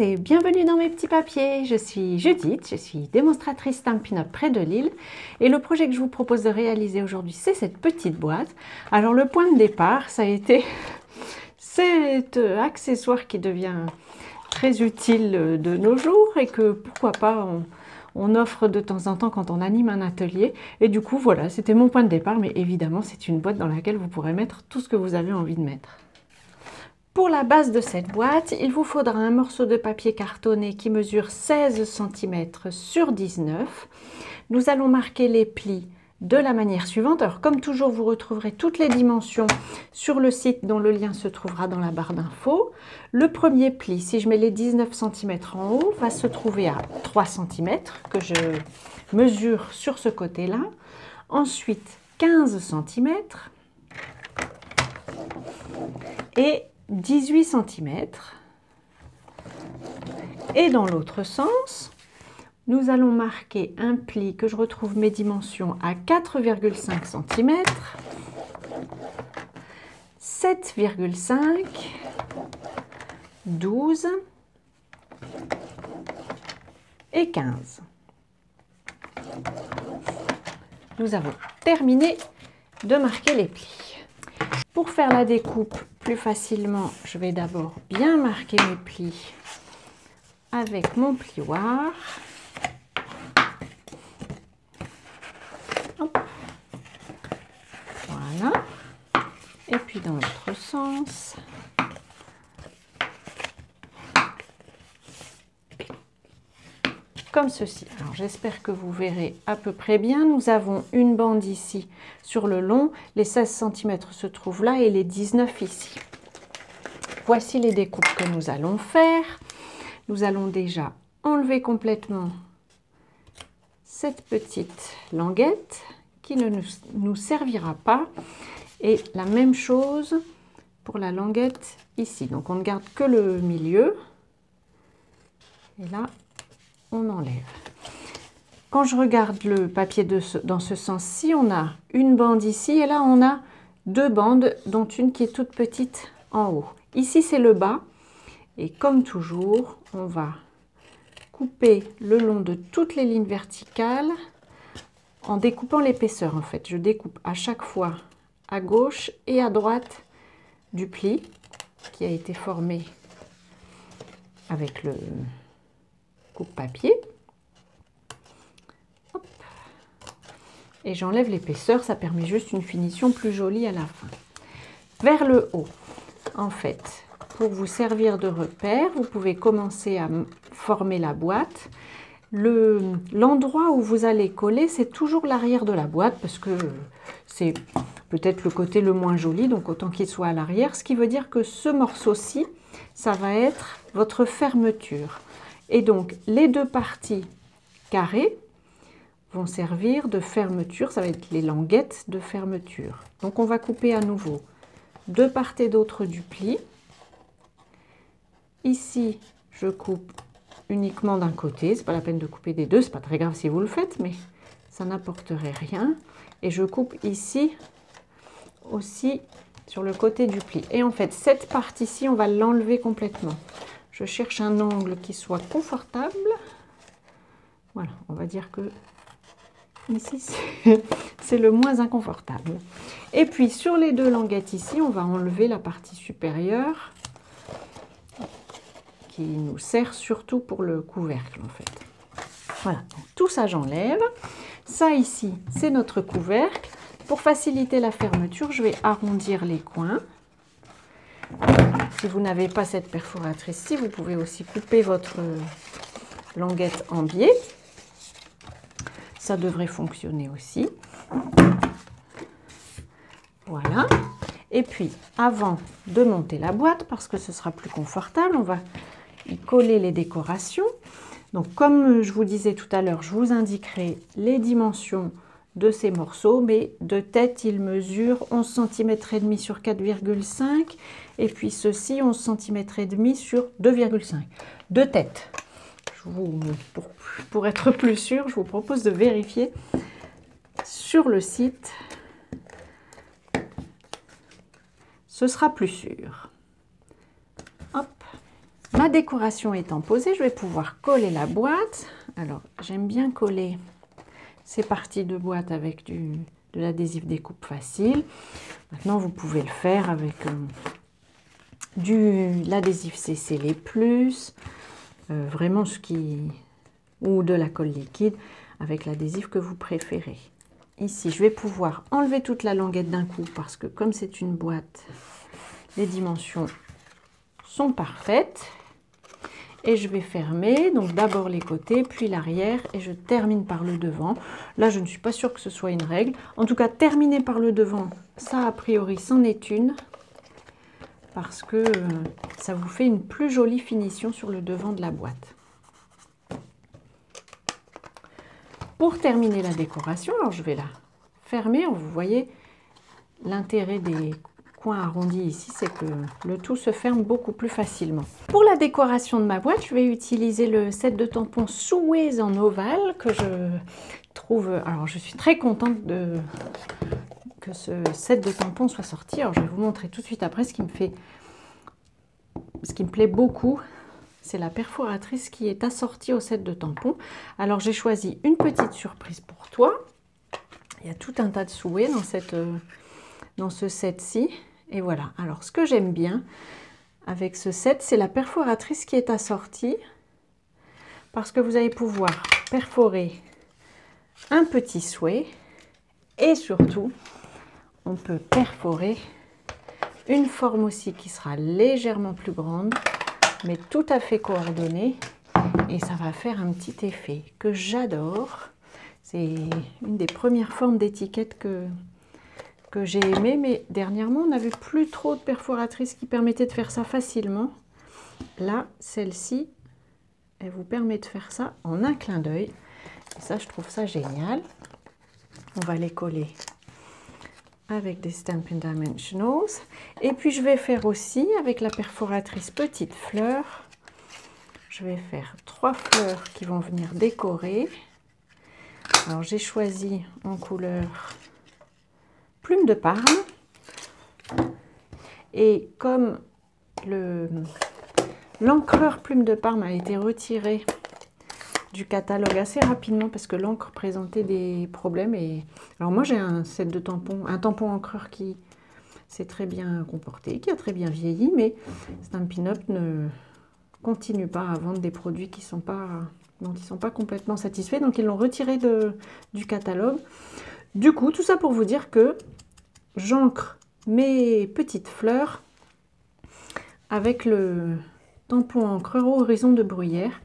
et bienvenue dans mes petits papiers. Je suis Judith, je suis démonstratrice Stampin' près de Lille et le projet que je vous propose de réaliser aujourd'hui c'est cette petite boîte. Alors le point de départ ça a été cet accessoire qui devient très utile de nos jours et que pourquoi pas on offre de temps en temps quand on anime un atelier. Et du coup voilà c'était mon point de départ mais évidemment c'est une boîte dans laquelle vous pourrez mettre tout ce que vous avez envie de mettre. Pour la base de cette boîte, il vous faudra un morceau de papier cartonné qui mesure 16 cm sur 19. Nous allons marquer les plis de la manière suivante. Alors comme toujours, vous retrouverez toutes les dimensions sur le site dont le lien se trouvera dans la barre d'infos. Le premier pli, si je mets les 19 cm en haut, va se trouver à 3 cm que je mesure sur ce côté-là. Ensuite, 15 cm. Et 18 cm. Et dans l'autre sens, nous allons marquer un pli que je retrouve mes dimensions à 4,5 cm, 7,5, 12 et 15. Nous avons terminé de marquer les plis. Pour faire la découpe plus facilement, je vais d'abord bien marquer mes plis avec mon plioir. Voilà. Et puis dans l'autre sens. Comme ceci. Alors j'espère que vous verrez à peu près bien. Nous avons une bande ici sur le long. Les 16 cm se trouvent là et les 19 ici. Voici les découpes que nous allons faire. Nous allons déjà enlever complètement cette petite languette qui ne nous, servira pas. Et la même chose pour la languette ici. Donc on ne garde que le milieu. Et là, on enlève. Quand je regarde le papier de dans ce sens-ci, on a une bande ici et là on a deux bandes, dont une qui est toute petite en haut. Ici c'est le bas et comme toujours, on va couper le long de toutes les lignes verticales en découpant l'épaisseur en fait. Je découpe à chaque fois à gauche et à droite du pli qui a été formé avec le, coupe-papier. Et j'enlève l'épaisseur, ça permet juste une finition plus jolie à la fin. Vers le haut, en fait, pour vous servir de repère, vous pouvez commencer à former la boîte. L'endroit où vous allez coller, c'est toujours l'arrière de la boîte parce que c'est peut-être le côté le moins joli, donc autant qu'il soit à l'arrière. Ce qui veut dire que ce morceau-ci, ça va être votre fermeture. Et donc, les deux parties carrées vont servir de fermeture. Ça va être les languettes de fermeture. Donc, on va couper à nouveau de part et d'autre du pli. Ici, je coupe uniquement d'un côté. C'est pas la peine de couper des deux. C'est pas très grave si vous le faites, mais ça n'apporterait rien. Et je coupe ici aussi sur le côté du pli. Et en fait, cette partie-ci, on va l'enlever complètement. Je cherche un angle qui soit confortable. Voilà, on va dire que ici, c'est le moins inconfortable. Et puis, sur les deux languettes ici, on va enlever la partie supérieure qui nous sert surtout pour le couvercle, en fait. Voilà, tout ça, j'enlève. Ça, ici, c'est notre couvercle. Pour faciliter la fermeture, je vais arrondir les coins. Si vous n'avez pas cette perforatrice-ci, vous pouvez aussi couper votre languette en biais. Ça devrait fonctionner aussi. Voilà. Et puis, avant de monter la boîte, parce que ce sera plus confortable, on va y coller les décorations. Donc, comme je vous disais tout à l'heure, je vous indiquerai les dimensions de ces morceaux, mais de tête, il mesure 11 cm et demi sur 4,5 et puis ceci 11 cm et demi sur 2,5 de tête. pour, pour être plus sûr, je vous propose de vérifier sur le site. Ce sera plus sûr. Hop, ma décoration étant posée, je vais pouvoir coller la boîte. Alors, j'aime bien coller ces parties de boîte avec du, de l'adhésif découpe facile. Maintenant, vous pouvez le faire avec euh, du l'adhésif CC les plus, euh, vraiment ce qui ou de la colle liquide avec l'adhésif que vous préférez. Ici, je vais pouvoir enlever toute la languette d'un coup parce que comme c'est une boîte, les dimensions sont parfaites. Et je vais fermer, donc d'abord les côtés, puis l'arrière, et je termine par le devant. Là, je ne suis pas sûre que ce soit une règle. En tout cas, terminer par le devant, ça, a priori, c'en est une. Parce que euh, ça vous fait une plus jolie finition sur le devant de la boîte. Pour terminer la décoration, alors je vais la fermer. Vous voyez l'intérêt des coins arrondis ici, c'est que le tout se ferme beaucoup plus facilement. Pour la décoration de ma boîte, je vais utiliser le set de tampons Suez en ovale que je trouve... Alors, je suis très contente de que ce set de tampons soit sorti. Alors, je vais vous montrer tout de suite après ce qui me fait... Ce qui me plaît beaucoup, c'est la perforatrice qui est assortie au set de tampons. Alors j'ai choisi une petite surprise pour toi. Il y a tout un tas de souhaits dans, cette, euh, dans ce set-ci. Et voilà. Alors ce que j'aime bien avec ce set, c'est la perforatrice qui est assortie. Parce que vous allez pouvoir perforer un petit souhait. Et surtout, on peut perforer une forme aussi qui sera légèrement plus grande mais tout à fait coordonné. Et ça va faire un petit effet que j'adore. C'est une des premières formes d'étiquette que, que j'ai aimé, mais dernièrement, on n'avait plus trop de perforatrices qui permettaient de faire ça facilement. Là, celle-ci, elle vous permet de faire ça en un clin d'œil. Et ça, je trouve ça génial. On va les coller avec des Stampin' Dimensionals. Et puis je vais faire aussi avec la perforatrice petite fleur, je vais faire trois fleurs qui vont venir décorer. Alors j'ai choisi en couleur plume de Parme. Et comme l'encreur plume de Parme a été retiré du catalogue assez rapidement parce que l'encre présentait des problèmes. Et... Alors moi j'ai un set de tampons, un tampon encreur qui s'est très bien comporté, qui a très bien vieilli, mais Stampin' Up ne continue pas à vendre des produits qui sont pas, dont ils sont pas complètement satisfaits. Donc ils l'ont retiré de, du catalogue. Du coup, tout ça pour vous dire que j'ancre mes petites fleurs avec le tampon encreur horizon de bruyère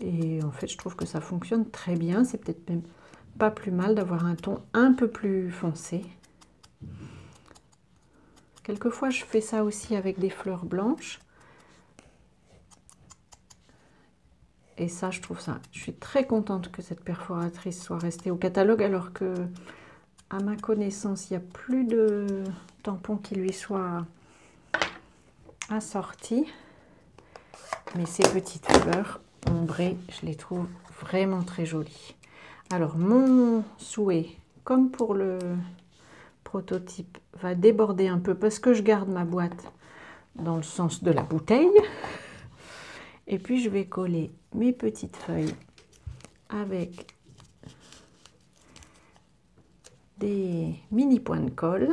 et en fait, je trouve que ça fonctionne très bien. C'est peut-être même pas plus mal d'avoir un ton un peu plus foncé. Quelquefois, je fais ça aussi avec des fleurs blanches. Et ça, je trouve ça. Je suis très contente que cette perforatrice soit restée au catalogue, alors que, à ma connaissance, il n'y a plus de tampons qui lui soient assortis. Mais ces petites fleurs ombrées, je les trouve vraiment très jolies. Alors, mon souhait, comme pour le prototype, va déborder un peu parce que je garde ma boîte dans le sens de la bouteille. Et puis, je vais coller mes petites feuilles avec des mini points de colle.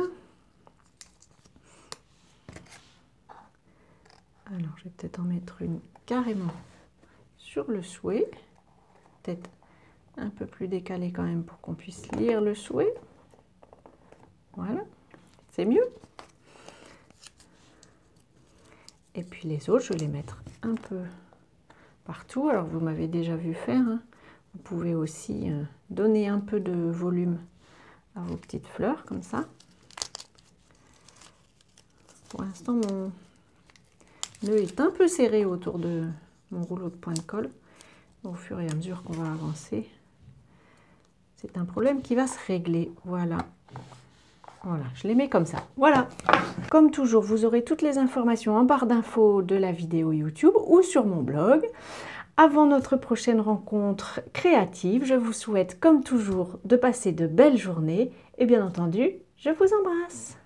Alors, je vais peut-être en mettre une carrément le souhait. Peut-être un peu plus décalé quand même pour qu'on puisse lire le souhait. Voilà, c'est mieux. Et puis les autres, je vais les mettre un peu partout. Alors vous m'avez déjà vu faire. Hein. Vous pouvez aussi euh, donner un peu de volume vos petites fleurs comme ça. Pour l'instant, mon nœud est un peu serré autour de mon rouleau de point de colle au fur et à mesure qu'on va avancer. C'est un problème qui va se régler. Voilà. Voilà, je les mets comme ça. Voilà. Comme toujours, vous aurez toutes les informations en barre d'infos de la vidéo YouTube ou sur mon blog. Avant notre prochaine rencontre créative, je vous souhaite comme toujours de passer de belles journées et bien entendu, je vous embrasse.